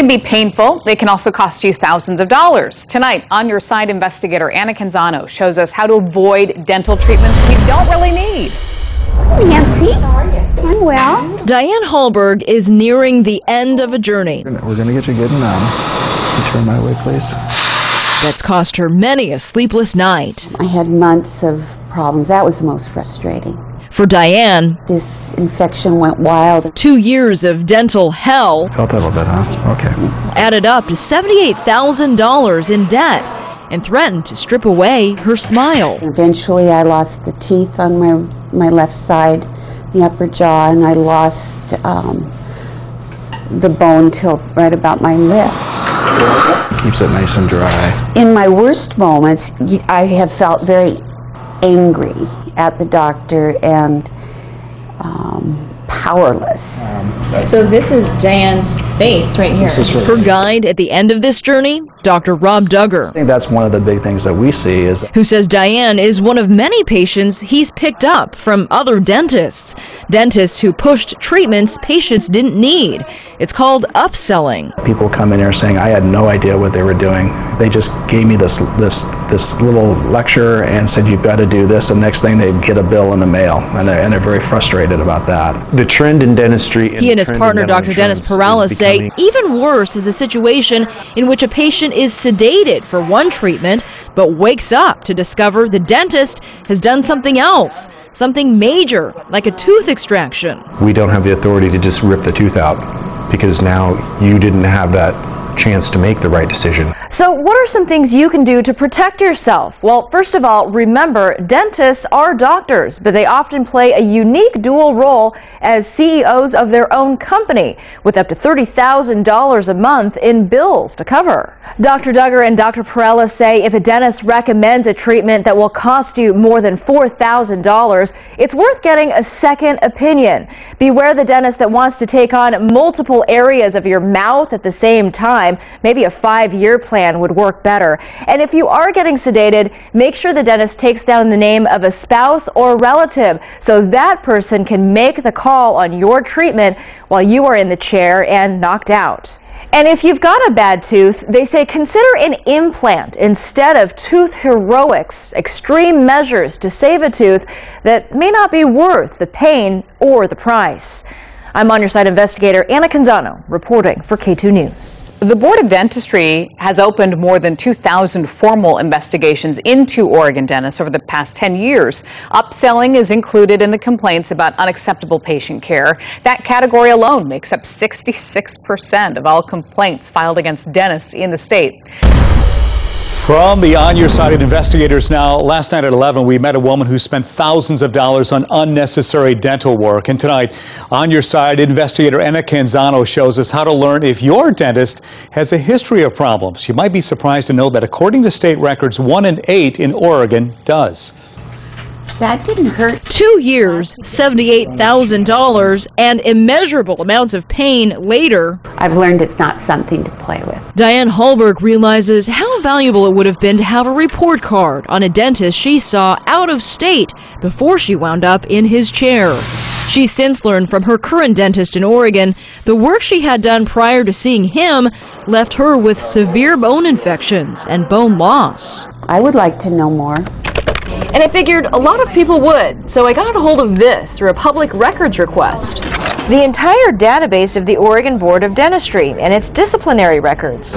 can be painful. They can also cost you thousands of dollars. Tonight, On Your Side investigator Anna Canzano shows us how to avoid dental treatments we don't really need. Nancy. How are you? I'm well. Diane Hallberg is nearing the end of a journey. We're going to get you good and numb. You turn my way, please. That's cost her many a sleepless night. I had months of problems. That was the most frustrating. For Diane, this infection went wild. Two years of dental hell felt a little bit, huh? Okay. Added up to $78,000 in debt and threatened to strip away her smile. Eventually, I lost the teeth on my my left side, the upper jaw, and I lost um, the bone till right about my lip. Keeps it nice and dry. In my worst moments, I have felt very angry at the doctor and um, powerless. Um, so this is Jan's face right here. Her guide at the end of this journey, Dr. Rob Duggar. I think that's one of the big things that we see is who says Diane is one of many patients he's picked up from other dentists. Dentists who pushed treatments patients didn't need. It's called upselling. People come in here saying, I had no idea what they were doing. They just gave me this this this little lecture and said, you've got to do this, and next thing they'd get a bill in the mail, and they're, and they're very frustrated about that. The trend in dentistry... He and his partner, Dr. Dennis Perales, say even worse is a situation in which a patient is sedated for one treatment, but wakes up to discover the dentist has done something else something major, like a tooth extraction. We don't have the authority to just rip the tooth out because now you didn't have that chance to make the right decision. So what are some things you can do to protect yourself? Well, first of all, remember, dentists are doctors, but they often play a unique dual role as CEOs of their own company, with up to $30,000 a month in bills to cover. Dr. Duggar and Dr. Perella say if a dentist recommends a treatment that will cost you more than $4,000, it's worth getting a second opinion. Beware the dentist that wants to take on multiple areas of your mouth at the same time. Maybe a five-year plan would work better. And if you are getting sedated, make sure the dentist takes down the name of a spouse or relative so that person can make the call on your treatment while you are in the chair and knocked out. And if you've got a bad tooth, they say consider an implant instead of tooth heroics, extreme measures to save a tooth that may not be worth the pain or the price. I'm on your side investigator Anna Canzano reporting for KATU News. The Board of Dentistry has opened more than 2,000 formal investigations into Oregon dentists over the past 10 years. Upselling is included in the complaints about unacceptable patient care. That category alone makes up 66% of all complaints filed against dentists in the state. From the On Your Side investigators now, last night at 11, we met a woman who spent thousands of dollars on unnecessary dental work. And tonight, On Your Side investigator Anna Canzano shows us how to learn if your dentist has a history of problems. You might be surprised to know that according to state records, one in eight in Oregon does. That didn't hurt. Two years, $78,000, and immeasurable amounts of pain later. I've learned it's not something to play with. Diane Hallberg realizes how valuable it would have been to have a report card on a dentist she saw out of state before she wound up in his chair. She's since learned from her current dentist in Oregon the work she had done prior to seeing him left her with severe bone infections and bone loss. I would like to know more. And I figured a lot of people would, so I got a hold of this through a public records request. The entire database of the Oregon Board of Dentistry and its disciplinary records.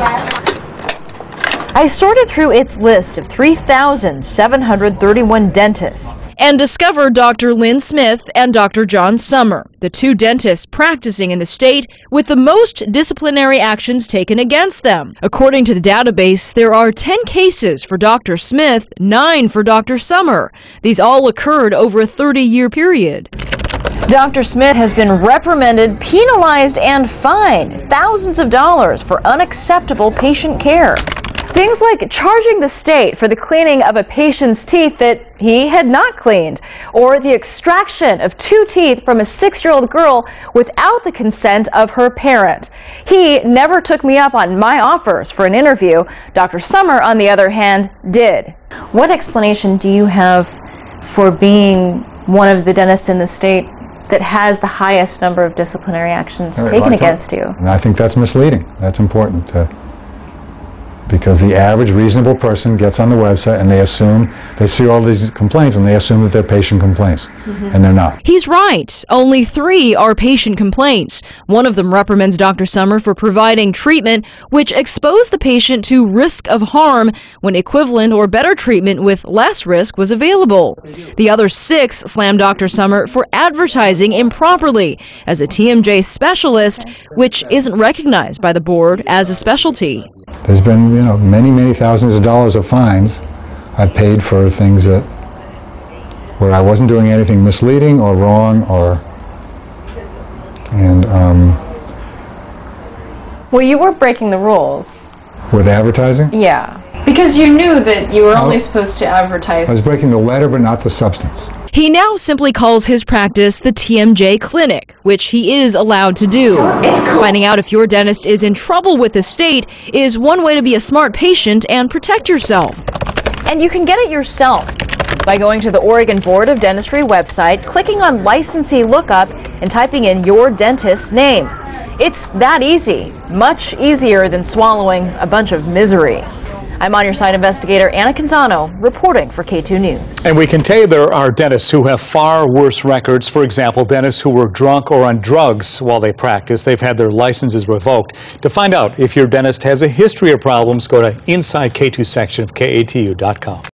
I sorted through its list of 3,731 dentists and discover Dr. Lynn Smith and Dr. John Summer, the two dentists practicing in the state with the most disciplinary actions taken against them. According to the database, there are 10 cases for Dr. Smith, 9 for Dr. Summer. These all occurred over a 30-year period. Dr. Smith has been reprimanded, penalized, and fined thousands of dollars for unacceptable patient care. Things like charging the state for the cleaning of a patient's teeth that he had not cleaned, or the extraction of two teeth from a six-year-old girl without the consent of her parent. He never took me up on my offers for an interview. Dr. Summer, on the other hand, did. What explanation do you have for being one of the dentists in the state that has the highest number of disciplinary actions All right, taken well, against you. And I think that's misleading. That's important to, because the average reasonable person gets on the website and they assume, they see all these complaints and they assume that they're patient complaints, mm-hmm. and they're not. He's right. Only three are patient complaints. One of them reprimands Dr. Summer for providing treatment which exposed the patient to risk of harm when equivalent or better treatment with less risk was available. The other six slam Dr. Summer for advertising improperly as a TMJ specialist, which isn't recognized by the board as a specialty. There's been, you know, many, many thousands of dollars of fines I've paid for things that, where I wasn't doing anything misleading or wrong or, and, um, Well, you were breaking the rules. with advertising, Yeah. Because you knew that you were only Oh. supposed to advertise. I was breaking the letter but not the substance. He now simply calls his practice the TMJ Clinic, which he is allowed to do. Finding out if your dentist is in trouble with the state is one way to be a smart patient and protect yourself. And you can get it yourself by going to the Oregon Board of Dentistry website, clicking on Licensee Lookup, and typing in your dentist's name. It's that easy, much easier than swallowing a bunch of misery. I'm on your side investigator Anna Canzano reporting for KATU News. And we can tell you there are dentists who have far worse records. For example, dentists who were drunk or on drugs while they practiced. They've had their licenses revoked. To find out if your dentist has a history of problems, go to inside KATU section of KATU.com.